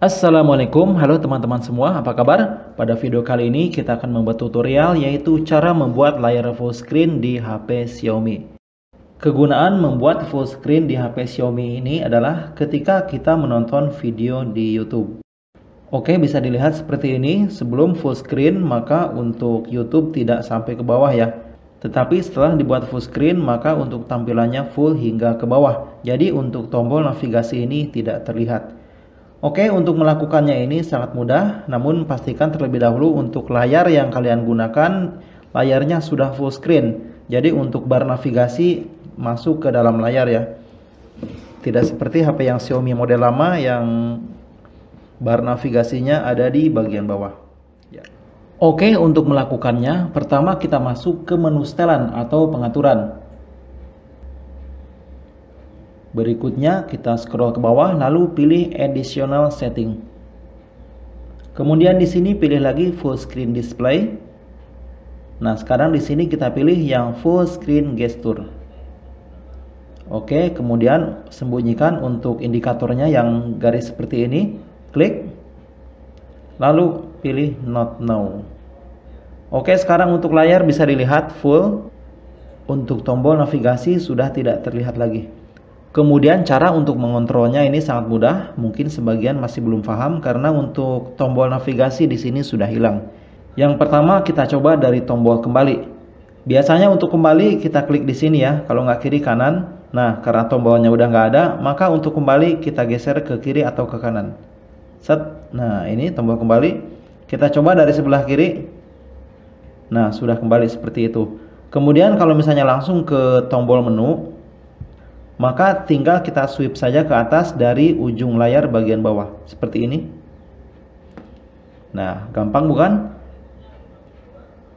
Assalamualaikum, halo teman-teman semua, apa kabar? Pada video kali ini kita akan membuat tutorial yaitu cara membuat layar full screen di HP Xiaomi. Kegunaan membuat full screen di HP Xiaomi ini adalah ketika kita menonton video di YouTube. Oke, bisa dilihat seperti ini. Sebelum full screen, maka untuk YouTube tidak sampai ke bawah ya. Tetapi setelah dibuat full screen, maka untuk tampilannya full hingga ke bawah. Jadi untuk tombol navigasi ini tidak terlihat. Oke, untuk melakukannya ini sangat mudah, namun pastikan terlebih dahulu untuk layar yang kalian gunakan, layarnya sudah full screen. Jadi untuk bar navigasi masuk ke dalam layar ya. Tidak seperti HP yang Xiaomi model lama yang bar navigasinya ada di bagian bawah. Ya. Oke, untuk melakukannya, pertama kita masuk ke menu setelan atau pengaturan. Berikutnya kita scroll ke bawah lalu pilih additional setting. Kemudian di sini pilih lagi full screen display. Nah, sekarang di sini kita pilih yang full screen gesture. Oke, kemudian sembunyikan untuk indikatornya yang garis seperti ini. Klik. Lalu pilih not now. Oke, sekarang untuk layar bisa dilihat full. Untuk tombol navigasi sudah tidak terlihat lagi. Kemudian cara untuk mengontrolnya ini sangat mudah, mungkin sebagian masih belum paham karena untuk tombol navigasi di sini sudah hilang. Yang pertama kita coba dari tombol kembali. Biasanya untuk kembali kita klik di sini ya, kalau nggak kiri kanan. Nah karena tombolnya udah nggak ada, maka untuk kembali kita geser ke kiri atau ke kanan. Set. Nah ini tombol kembali. Kita coba dari sebelah kiri. Nah sudah kembali seperti itu. Kemudian kalau misalnya langsung ke tombol menu, maka tinggal kita swipe saja ke atas dari ujung layar bagian bawah. Seperti ini. Nah gampang bukan?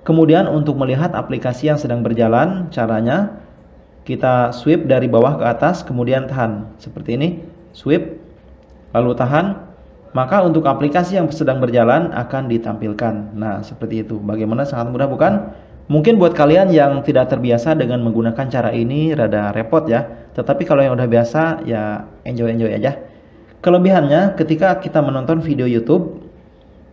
Kemudian untuk melihat aplikasi yang sedang berjalan caranya kita swipe dari bawah ke atas kemudian tahan. Seperti ini. Swipe lalu tahan. Maka untuk aplikasi yang sedang berjalan akan ditampilkan. Nah seperti itu. Bagaimana? Sangat mudah bukan Mungkin buat kalian yang tidak terbiasa dengan menggunakan cara ini rada repot ya. Tetapi kalau yang udah biasa ya enjoy-enjoy aja. Kelebihannya ketika kita menonton video YouTube,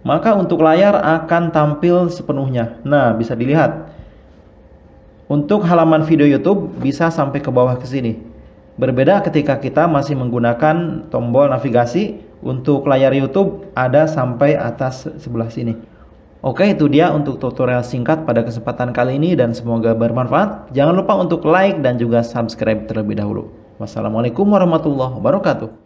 maka untuk layar akan tampil sepenuhnya. Nah, bisa dilihat. Untuk halaman video YouTube bisa sampai ke bawah ke sini. Berbeda ketika kita masih menggunakan tombol navigasi, untuk layar YouTube ada sampai atas sebelah sini. Oke itu dia untuk tutorial singkat pada kesempatan kali ini dan semoga bermanfaat. Jangan lupa untuk like dan juga subscribe terlebih dahulu. Wassalamualaikum warahmatullahi wabarakatuh.